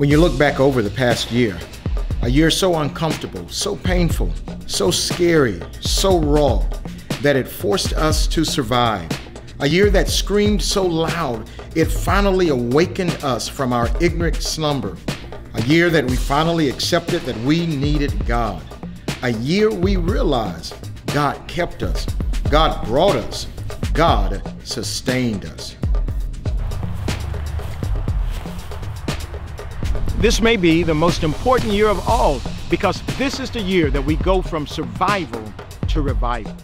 When you look back over the past year, a year so uncomfortable, so painful, so scary, so raw, that it forced us to survive. A year that screamed so loud, it finally awakened us from our ignorant slumber. A year that we finally accepted that we needed God. A year we realized God kept us, God brought us, God sustained us. This may be the most important year of all because this is the year that we go from survival to revival.